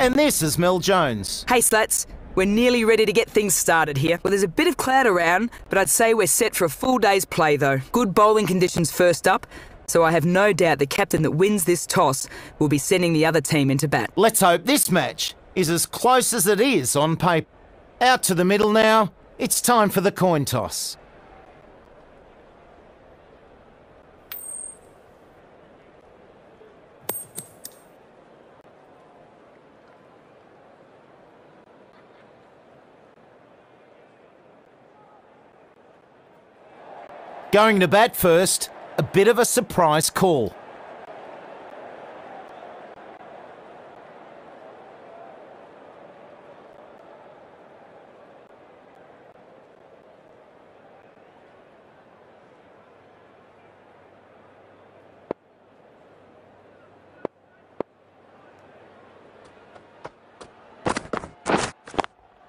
And this is Mel Jones. Hey, Slats. We're nearly ready to get things started here. Well, there's a bit of cloud around, but I'd say we're set for a full day's play, though. Good bowling conditions first up, so I have no doubt the captain that wins this toss will be sending the other team into bat. Let's hope this match is as close as it is on paper. Out to the middle now. It's time for the coin toss. Going to bat first, a bit of a surprise call.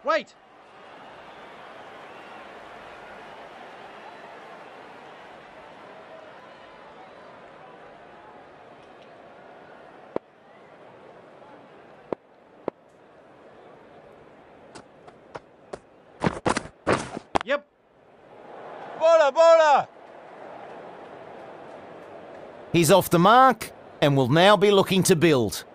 Wait! He's off the mark and will now be looking to build.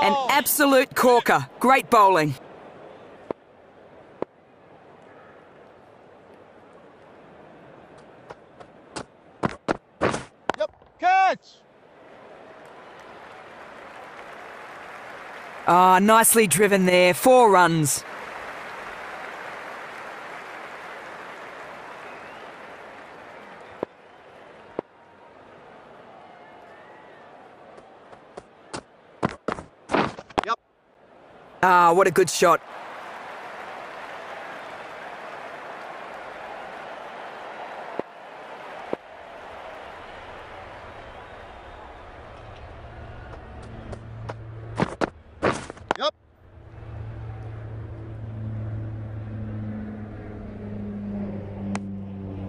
An absolute corker. Great bowling. Yep. Ah, nicely driven there. Four runs. Yep. Ah, what a good shot.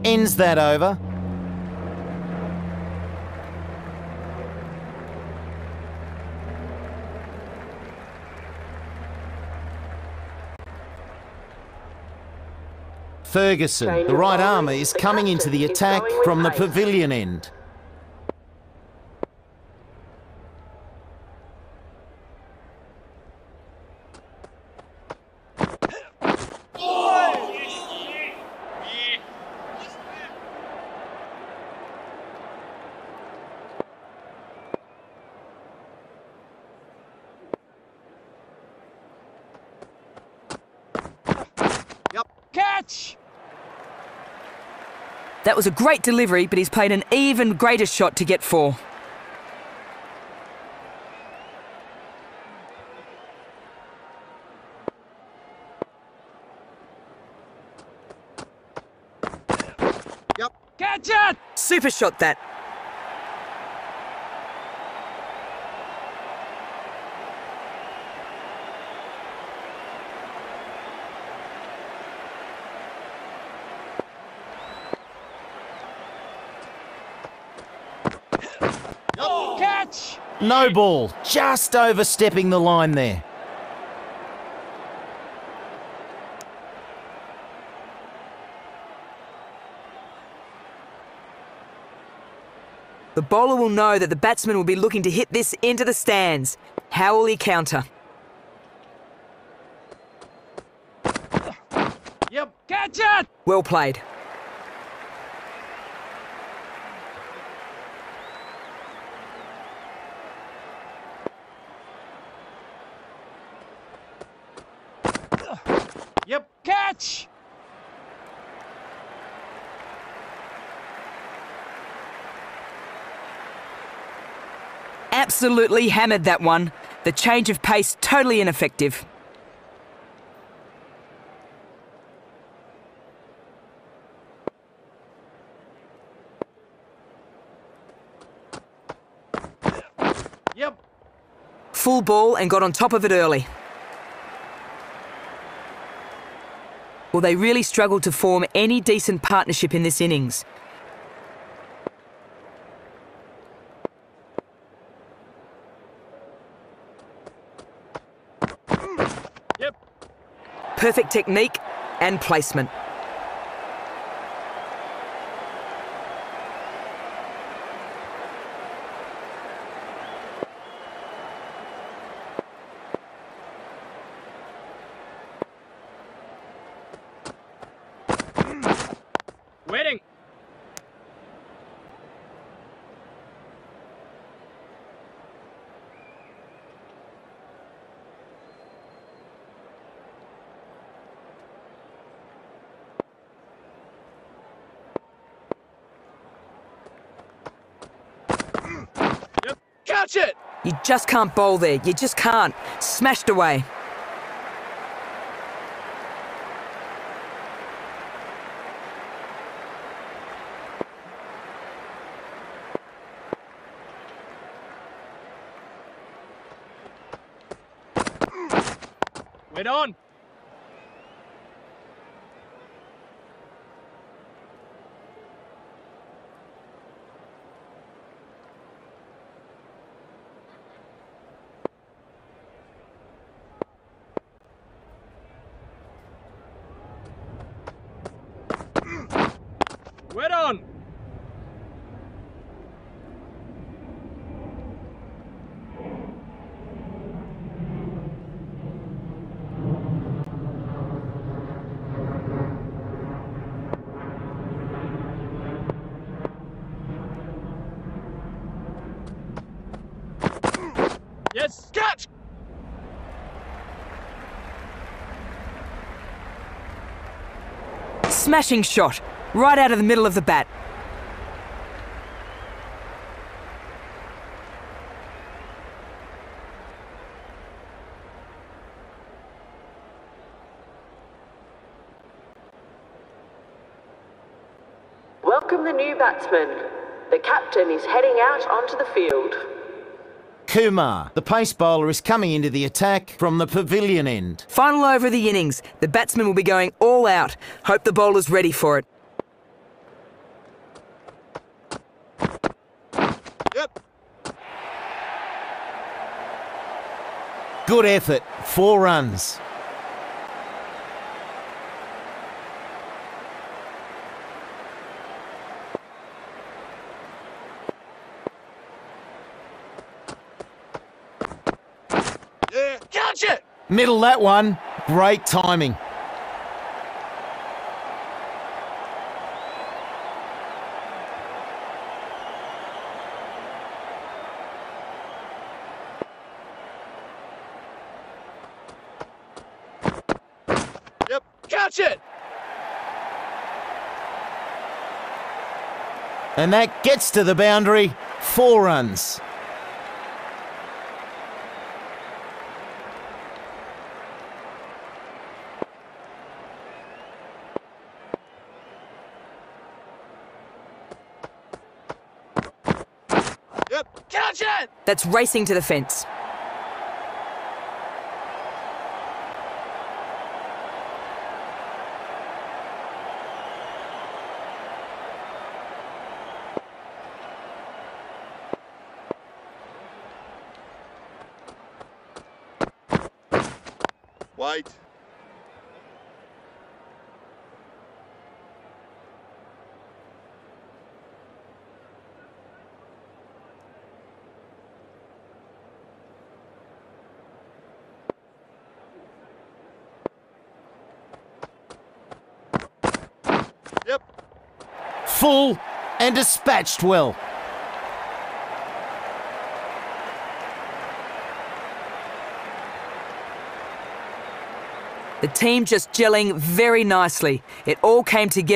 Ends that over. Ferguson, the right arm, is coming into the attack from the pavilion end. Yep. Catch! That was a great delivery, but he's played an even greater shot to get four. Yep. Catch it! Super shot that. Yep. Catch! No ball, just overstepping the line there. The bowler will know that the batsman will be looking to hit this into the stands. How will he counter? Yep. Catch it! Well played. catch! Absolutely hammered that one. The change of pace totally ineffective. Yep. Full ball and got on top of it early. Well, they really struggled to form any decent partnership in this innings. Yep. Perfect technique and placement. Waiting. Yep. Catch it. You just can't bowl there. You just can't. Smashed away. Wait on. Wait on. Yes, catch. Smashing shot. Right out of the middle of the bat. Welcome the new batsman. The captain is heading out onto the field. Kumar, the pace bowler, is coming into the attack from the pavilion end. Final over of the innings. The batsman will be going all out. Hope the bowler's ready for it. Yep. Good effort, four runs. Yeah. Catch it. Middle that one, great timing. Yep. Catch it. And that gets to the boundary, four runs. Yep. Catch it. That's racing to the fence. Wait. Yep. Full and dispatched well. The team just gelling very nicely. It all came together.